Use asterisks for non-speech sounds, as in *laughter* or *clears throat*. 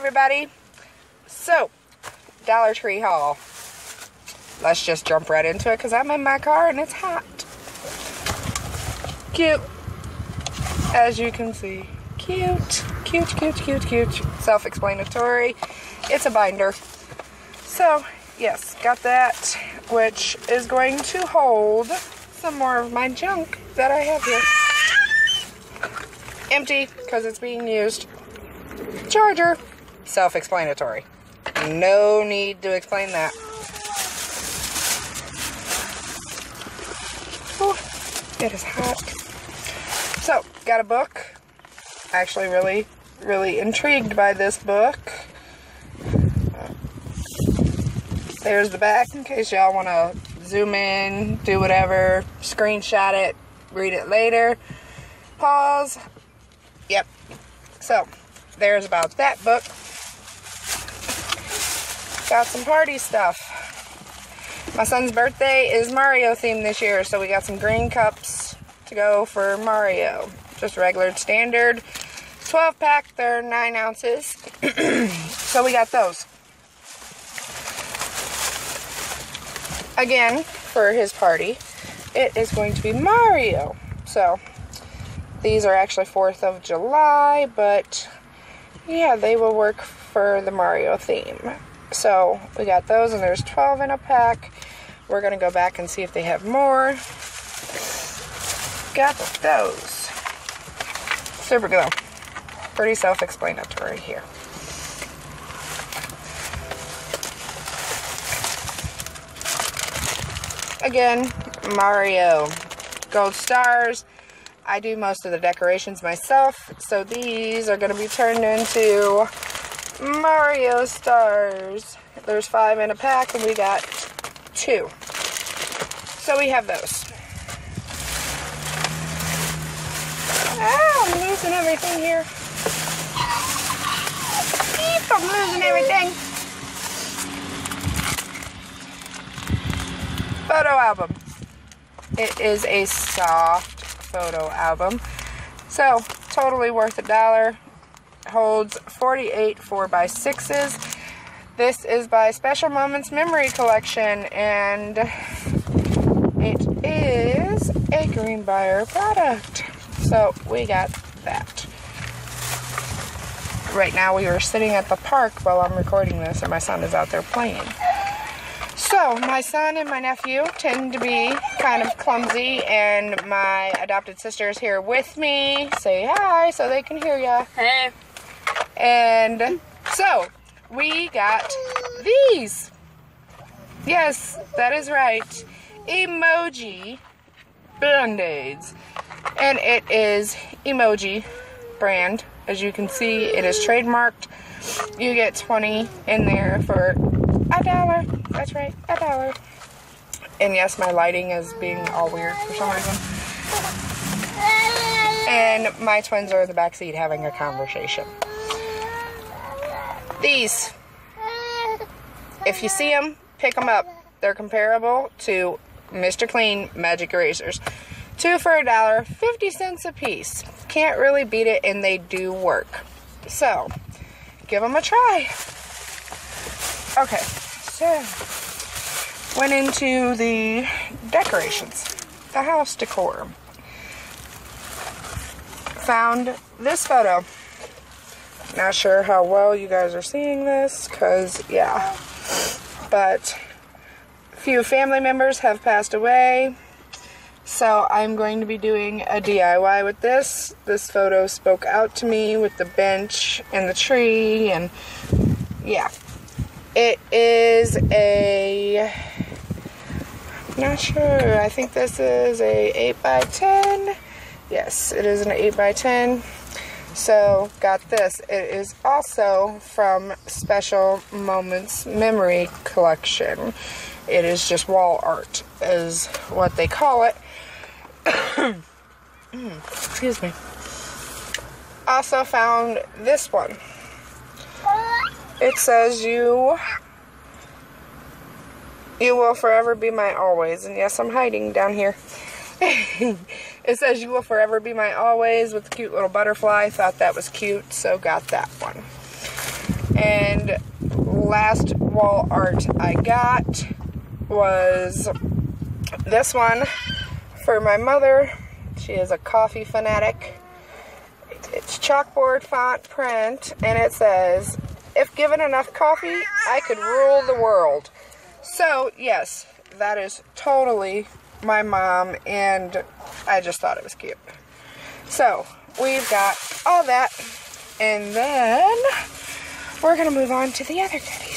everybody. So, Dollar Tree haul. Let's just jump right into it because I'm in my car and it's hot. Cute. As you can see. Cute. Cute, cute, cute, cute. Self-explanatory. It's a binder. So, yes, got that, which is going to hold some more of my junk that I have here. Empty, because it's being used. Charger. Self-explanatory. No need to explain that. It is hot. So, got a book. Actually, really, really intrigued by this book. There's the back in case y'all want to zoom in, do whatever, screenshot it, read it later. Pause. Yep. So, there's about that book. Got some party stuff. My son's birthday is Mario themed this year, so we got some green cups to go for Mario. Just regular standard 12 pack, they're 9 ounces. *clears throat* so we got those. Again, for his party, it is going to be Mario. So these are actually 4th of July, but yeah, they will work for the Mario theme. So we got those, and there's 12 in a pack. We're gonna go back and see if they have more. Got those. Super glue. Pretty self-explanatory here. Again, Mario. Gold stars. I do most of the decorations myself, so these are going to be turned into Mario stars. There's five in a pack, and we got two. So we have those. Ah, I'm losing everything here. Keep I'm losing everything. Photo album. It is a soft photo album. So, totally worth a dollar holds 48 4x6s. This is by Special Moments Memory Collection, and it is a Greenbrier product. So we got that. Right now we are sitting at the park while I'm recording this, and my son is out there playing. So, my son and my nephew tend to be kind of clumsy, and my adopted sister is here with me. Say hi so they can hear ya. Hey. And so, we got these. Yes, that is right. Emoji band-aids. And it is Emoji brand. As you can see, it is trademarked. You get 20 in there for a dollar. That's right, a dollar. And yes, my lighting is being all weird for some reason. And my twins are in the back seat having a conversation. These, if you see them, pick them up. They're comparable to Mr. Clean Magic Erasers. Two for a dollar, 50 cents a piece. Can't really beat it, and they do work. So, give them a try. Okay, so went into the decorations, the house decor. Found this photo. Not sure how well you guys are seeing this, because, yeah. But, a few family members have passed away. So, I'm going to be doing a DIY with this. This photo spoke out to me with the bench and the tree, and yeah. It is a. Not sure. I think this is a 8 by 10 Yes, it is an 8 by 10 so, got this. It is also from Special Moments Memory Collection. It is just wall art, is what they call it. *coughs* Excuse me. Also found this one. It says you you will forever be my always. And yes, I'm hiding down here. *laughs* it says you will forever be my always with cute little butterfly. Thought that was cute, so got that one. And last wall art I got was this one for my mother. She is a coffee fanatic. It's chalkboard font print, and it says, If given enough coffee, I could rule the world. So, yes, that is totally my mom, and I just thought it was cute. So, we've got all that, and then we're to move on to the other goodies.